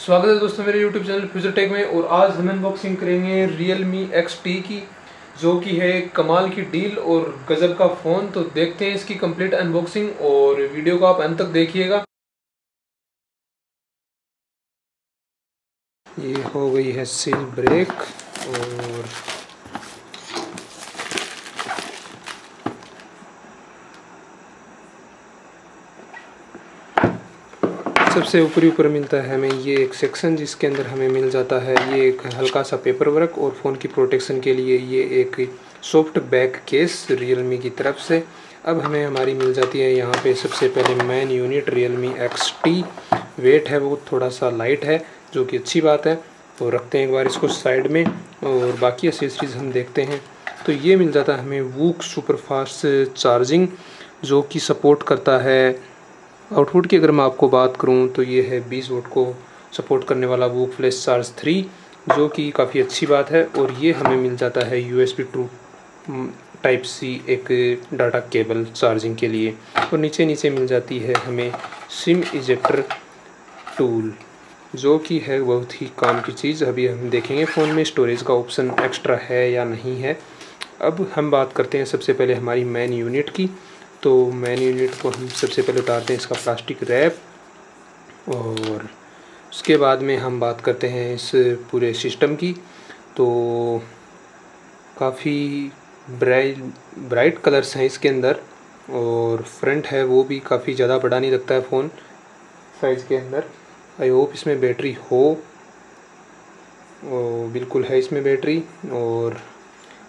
स्वागत है दोस्तों मेरे YouTube चैनल फ्यूचर टेक में, और आज हम अनबॉक्सिंग करेंगे Realme XT की, जो कि है कमाल की डील और गजब का फ़ोन तो देखते हैं इसकी कंप्लीट अनबॉक्सिंग और वीडियो को आप अंत तक देखिएगा। ये हो गई है सील ब्रेक और सबसे ऊपरी ऊपर मिलता है हमें ये एक सेक्शन जिसके अंदर हमें मिल जाता है ये एक हल्का सा पेपर वर्क और फ़ोन की प्रोटेक्शन के लिए ये एक सॉफ्ट बैक केस रियलमी की तरफ़ से। अब हमें हमारी मिल जाती है यहाँ पे सबसे पहले main unit Realme X T weight है वो थोड़ा सा लाइट है, जो कि अच्छी बात है। तो रखते हैं एक बार इसको साइड में और बाकी एसेसरीज हम देखते हैं। तो ये मिल जाता है हमें वूक सुपरफास्ट चार्जिंग जो कि सपोर्ट करता है आउटपुट की अगर मैं आपको बात करूँ तो ये है 20 वोट को सपोर्ट करने वाला वो फ्लैश चार्ज थ्री जो कि काफ़ी अच्छी बात है और ये हमें मिल जाता है U S to type C एक डाटा केबल चार्जिंग के लिए। और नीचे नीचे मिल जाती है हमें सिम इजेक्टर टूल जो कि है बहुत ही काम की चीज़। अभी हम देखेंगे फ़ोन में स्टोरेज का ऑप्शन एक्स्ट्रा है या नहीं है। अब हम बात करते हैं सबसे पहले हमारी मेन यूनिट की। तो मैन यूनिट को हम सबसे पहले उतारते हैं, इसका प्लास्टिक रैप। और उसके बाद में हम बात करते हैं इस पूरे सिस्टम की। तो काफ़ी ब्राइट ब्राइट कलर्स हैं इसके अंदर, और फ्रंट है वो भी काफ़ी ज़्यादा बड़ा नहीं लगता है फ़ोन साइज़ के अंदर। आई होप इसमें बैटरी हो। बिल्कुल है इसमें बैटरी, और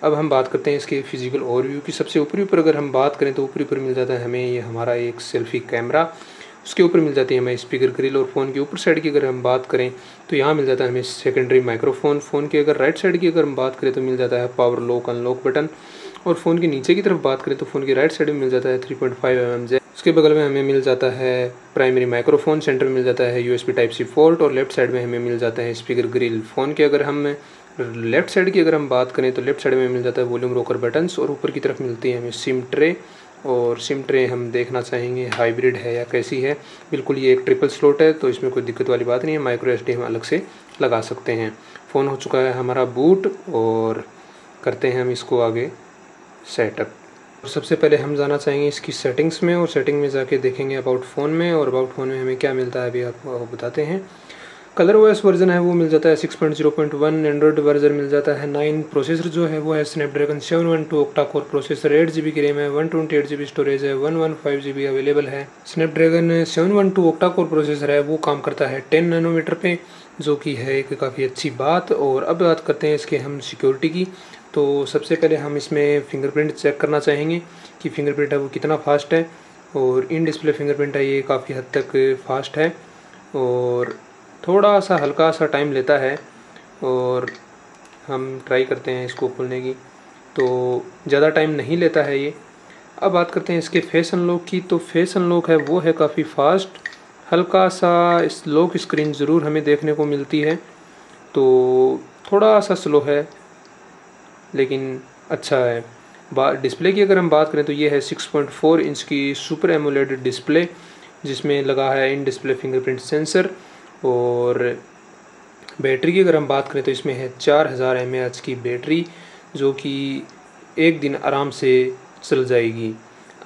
अब हम बात करते हैं इसके फ़िज़िकल ओवरव्यू की। सबसे ऊपरी ऊपर अगर हम बात करें तो ऊपरी ऊपर मिल जाता है हमें, ये हमारा एक सेल्फी कैमरा उसके ऊपर मिल जाती है हमें स्पीकर ग्रिल और फ़ोन के ऊपर साइड की अगर हम बात करें तो यहाँ मिल जाता है हमें सेकेंडरी माइक्रोफोन फ़ोन के अगर राइट साइड की अगर हम बात करें तो मिल जाता है पावर लॉक अनलॉक बटन और फ़ोन के नीचे की तरफ़ बात करें तो फ़ोन की राइट साइड में मिल जाता है three point five M M उसके बगल में हमें मिल जाता है प्राइमरी माइक्रोफोन सेंटर मिल जाता है U S B type C port और लेफ़्ट साइड में हमें मिल जाता है स्पीकर ग्रिल फ़ोन के अगर हम लेफ़्ट साइड की अगर हम बात करें तो लेफ़्ट साइड में मिल जाता है वॉल्यूम रोकर बटन्स और ऊपर की तरफ़ मिलती है हमें सिम ट्रे और सिम ट्रे हम देखना चाहेंगे हाइब्रिड है या कैसी है। बिल्कुल ये एक ट्रिपल स्लॉट है तो इसमें कोई दिक्कत वाली बात नहीं है। माइक्रो एसडी हम अलग से लगा सकते हैं। फ़ोन हो चुका है हमारा बूट और करते हैं हम इसको आगे सेटअप सबसे पहले हम जाना चाहेंगे इसकी सेटिंग्स में और सेटिंग में जाके देखेंगे अबाउट फ़ोन में और अबाउट फ़ोन में हमें क्या मिलता है अभी आपको बताते हैं। कलर ओएस वर्जन है, वो मिल जाता है six point zero point one Android version मिल जाता है नाइन प्रोसेसर जो है, वो है Snapdragon seven one two octa core processor eight G B की रैम है one twenty eight G B storage है one one five G B available है। Snapdragon seven one two octa core processor है, वो काम करता है टेन नैनोमीटर पे, जो कि है एक काफ़ी अच्छी बात। और अब बात करते हैं इसके हम सिक्योरिटी की। तो सबसे पहले हम इसमें फिंगरप्रिंट चेक करना चाहेंगे कि फिंगरप्रिंट है वो कितना फास्ट है। और इन डिस्प्ले फिंगरप्रिंट है, ये काफ़ी हद तक फास्ट है। और थोड़ा सा हल्का सा टाइम लेता है और हम ट्राई करते हैं इसको खोलने की। तो ज़्यादा टाइम नहीं लेता है ये। अब बात करते हैं इसके फेस अनलॉक की। तो फेस अनलॉक है, वो है काफ़ी फास्ट हल्का सा इस लॉक स्क्रीन ज़रूर हमें देखने को मिलती है। तो थोड़ा सा स्लो है, लेकिन अच्छा है। डिस्प्ले की अगर हम बात करें तो ये है 6.4 इंच की सुपर एमोलेड डिस्प्ले जिसमें लगा है इन डिस्प्ले फिंगरप्रिंट सेंसर और बैटरी की अगर हम बात करें तो इसमें है चार हज़ार एम की बैटरी, जो कि एक दिन आराम से चल जाएगी।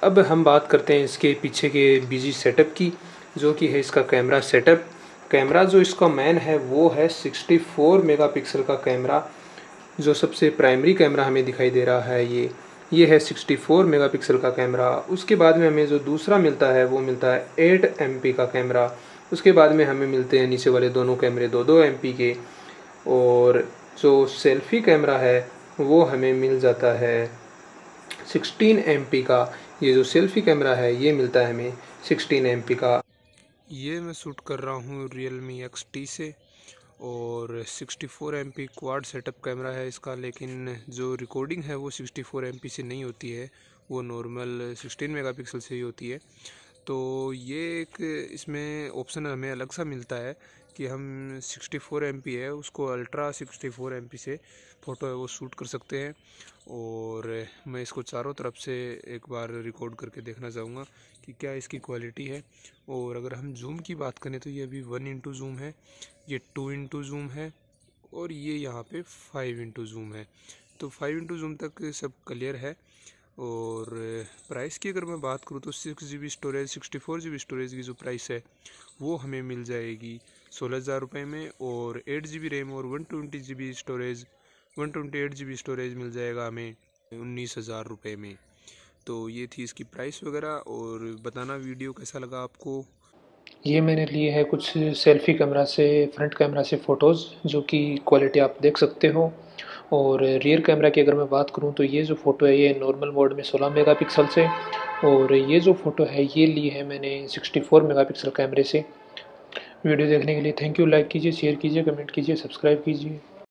अब हम बात करते हैं इसके पीछे के बिज़ी सेटअप की, जो कि है इसका कैमरा सेटअप कैमरा जो इसका मैन है, वो है 64 मेगापिक्सल का कैमरा, जो सबसे प्राइमरी कैमरा हमें दिखाई दे रहा है ये। ये है 64 मेगापिक्सल का कैमरा। उसके बाद में हमें जो दूसरा मिलता है, वो मिलता है 8 एम का कैमरा। उसके बाद में हमें मिलते हैं नीचे वाले दोनों कैमरे, दो दो एम के। और जो सेल्फी कैमरा है, वो हमें मिल जाता है 16 एमपी का। ये जो सेल्फी कैमरा है, ये मिलता है हमें 16 एमपी का। ये मैं शूट कर रहा हूँ रियल मी एक्स टी से। और 64 four M P quad setup camera है इसका, लेकिन जो रिकॉर्डिंग है, वो 64 फोर एम पी से नहीं होती है। वो नॉर्मल 16 मेगापिक्सल से ही होती है। तो ये एक इसमें ऑप्शन हमें अलग सा मिलता है कि हम 64 फोर है, उसको अल्ट्रा 64 फोर से फ़ोटो है वो शूट कर सकते हैं। और मैं इसको चारों तरफ़ से एक बार रिकॉर्ड करके देखना चाहूँगा कि क्या इसकी क्वालिटी है। और अगर हम जूम की बात करें तो ये अभी वन इंटू जूम है, ये टू इंटू जूम है और ये यहाँ पे फाइव इंटू जूम है। तो फाइव इंटू जूम तक सब क्लियर है। और प्राइस की अगर मैं बात करूँ तो six G B storage sixty four G B storage की जो प्राइस है, वो हमें मिल जाएगी सोलह हज़ार रुपये में और एट जी बी रैम और one twenty G B storage one twenty eight G B storage मिल जाएगा हमें उन्नीस हज़ार रुपये में। तो ये थी इसकी प्राइस वगैरह और बताना वीडियो कैसा लगा आपको? ये मैंने लिए है कुछ सेल्फ़ी कैमरा से फ्रंट कैमरा से फ़ोटोज़ जो कि क्वालिटी आप देख सकते हो। और रियर कैमरा की अगर मैं बात करूँ तो ये जो फ़ोटो है, ये नॉर्मल मोड में 16 मेगापिक्सल से और ये जो फ़ोटो है, ये ली है मैंने 64 मेगापिक्सल कैमरे से। वीडियो देखने के लिए थैंक यू लाइक कीजिए शेयर कीजिए कमेंट कीजिए सब्सक्राइब कीजिए।